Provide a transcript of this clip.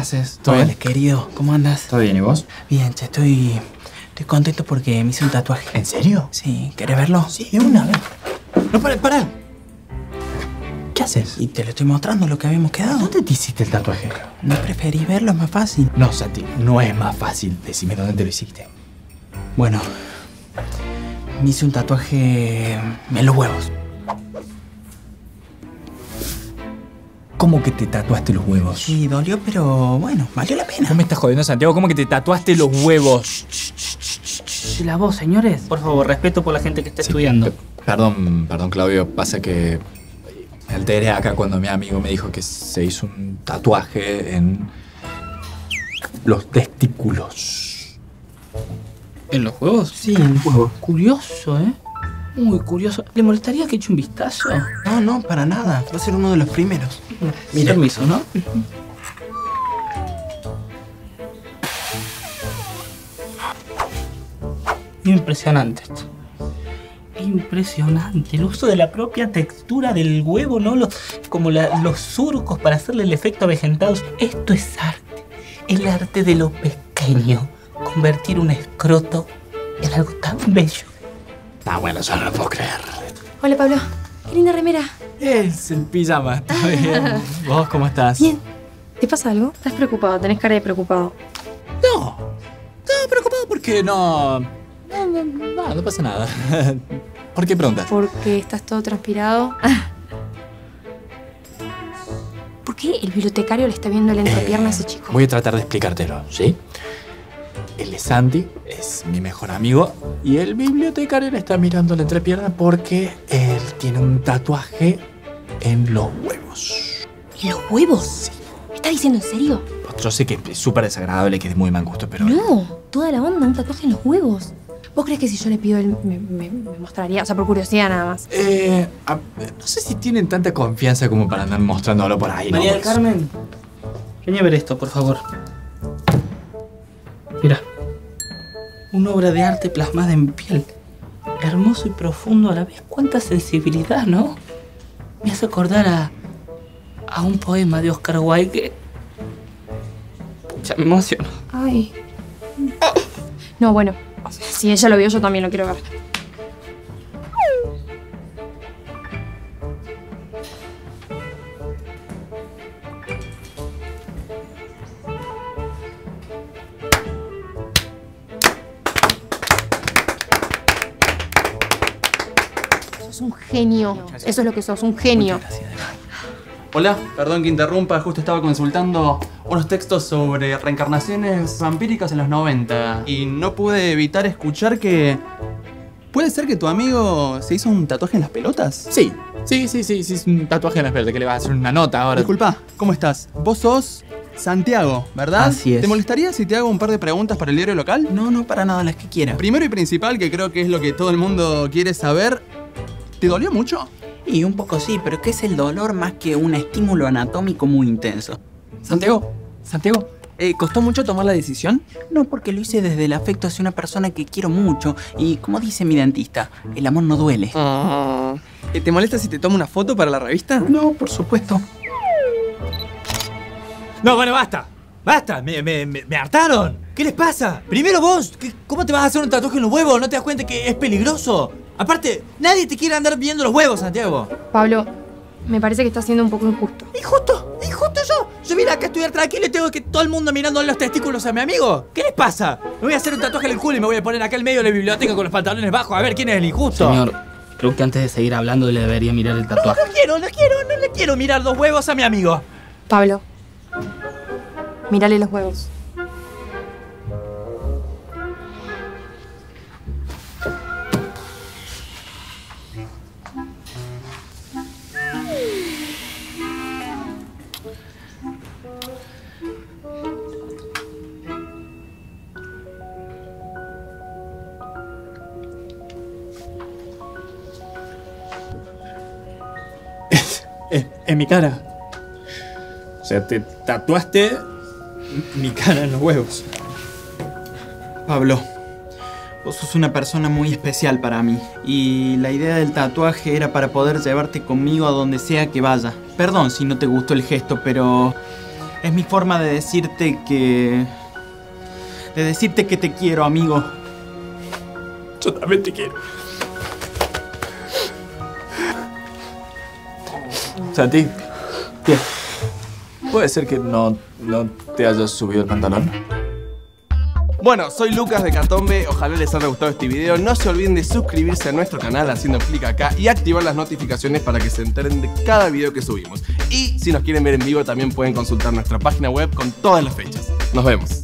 haces? ¿Todo Hola, bien? querido, ¿cómo andas? ¿Todo bien? ¿Y vos? Bien, che, estoy, estoy contento porque me hice un tatuaje. ¿En serio? Sí, ¿querés verlo? Sí, de una vez. No, para, para. ¿Qué haces? Y te lo estoy mostrando lo que habíamos quedado. ¿Dónde te hiciste el tatuaje? ¿No preferís verlo? Es más fácil. No, Santi, no es más fácil. Decime dónde te lo hiciste. Bueno, me hice un tatuaje en los huevos. ¿Cómo que te tatuaste los huevos? Sí, dolió, pero bueno, valió la pena. No me estás jodiendo, Santiago. ¿Cómo que te tatuaste los huevos? La voz, señores. Por favor, respeto por la gente que está estudiando. Perdón, perdón, Claudio. Pasa que me alteré acá cuando mi amigo me dijo que se hizo un tatuaje en los testículos. ¿En los huevos? Sí, en los huevos. Curioso, ¿eh? Muy curioso. ¿Le molestaría que eche un vistazo? No, no, para nada. Va a ser uno de los primeros. Mira. Permiso, ¿no? Impresionante esto. Impresionante. El uso de la propia textura del huevo, ¿no? Los, como la- los surcos para hacerle el efecto avejentados. Esto es arte. El arte de lo pequeño. Convertir un escroto en algo tan bello. Ah, bueno, eso no lo puedo creer. Hola Pablo, qué linda remera. Es el pijama, está bien. ¿Vos cómo estás? Bien. ¿Te pasa algo? Estás preocupado, tenés cara de preocupado. No. No, preocupado porque no. No, no, no, no pasa nada. ¿Por qué preguntas? Porque estás todo transpirado. ¿Por qué el bibliotecario le está viendo la entrepierna a ese chico? Voy a tratar de explicártelo, ¿sí? Él es Santi, es mi mejor amigo, y el bibliotecario le está mirando la entrepierna porque él tiene un tatuaje en los huevos. ¿Y los huevos? ¿Me estás diciendo en serio? Yo sé que es súper desagradable, que es de muy mal gusto, pero... No, toda la onda, un tatuaje en los huevos. ¿Vos crees que si yo le pido él me, me- me mostraría? O sea, por curiosidad nada más. Eh, a- no sé si tienen tanta confianza como para andar mostrándolo por ahí, ¿no? María del Carmen, venía a ver esto, por favor. Mira. Una obra de arte plasmada en piel. Hermoso y profundo a la vez. Cuánta sensibilidad, ¿no? Me hace acordar a. a un poema de Oscar Wilde que. Ya me emociono. Ay. No, bueno. Si ella lo vio, yo también lo quiero ver. Sos un genio. Eso es lo que sos, un genio. Hola, perdón que interrumpa, justo estaba consultando unos textos sobre reencarnaciones vampíricas en los 90 y no pude evitar escuchar que... ¿Puede ser que tu amigo se hizo un tatuaje en las pelotas? Sí, sí, sí, sí, sí, es un tatuaje en la espalda, que le vas a hacer una nota ahora. Disculpa, ¿cómo estás? Vos sos Santiago, ¿verdad? Así es. ¿Te molestaría si te hago un par de preguntas para el diario local? No, no, para nada, las que quiera. Primero y principal, que creo que es lo que todo el mundo quiere saber, ¿te dolió mucho? Y un poco sí, pero ¿qué es el dolor más que un estímulo anatómico muy intenso? Santiago, Santiago, eh, ¿costó mucho tomar la decisión? No, porque lo hice desde el afecto hacia una persona que quiero mucho. Y como dice mi dentista, el amor no duele. Eh, ¿Te molesta si te tomo una foto para la revista? No, por supuesto. No, bueno, basta. Basta, me, me, me, me hartaron. ¿Qué les pasa? Primero vos, ¿qué- ¿cómo te vas a hacer un tatuaje en los huevos? ¿No te das cuenta que es peligroso? Aparte, nadie te quiere andar viendo los huevos, Santiago. Pablo, me parece que está siendo un poco injusto. Injusto, injusto yo. Yo vine acá a estudiar tranquilo y tengo que todo el mundo mirando los testículos a mi amigo. ¿Qué les pasa? Me voy a hacer un tatuaje en el culo y me voy a poner acá en medio de la biblioteca con los pantalones bajos a ver quién es el injusto. Señor, creo que antes de seguir hablando le debería mirar el tatuaje. No quiero, no quiero, no le quiero mirar los huevos a mi amigo. Pablo, mírale los huevos. Es, es mi cara. O sea, te tatuaste mi cara en los huevos. Pablo, vos sos una persona muy especial para mí. Y la idea del tatuaje era para poder llevarte conmigo a donde sea que vaya. Perdón si no te gustó el gesto, pero Es mi forma de decirte que... De decirte que te quiero, amigo. Yo también te quiero. Santi, ¿qué? ¿Puede ser que no, no te hayas subido el pantalón? Bueno, soy Lucas de Catombe, ojalá les haya gustado este video. No se olviden de suscribirse a nuestro canal haciendo clic acá y activar las notificaciones para que se enteren de cada video que subimos. Y si nos quieren ver en vivo también pueden consultar nuestra página web con todas las fechas. Nos vemos.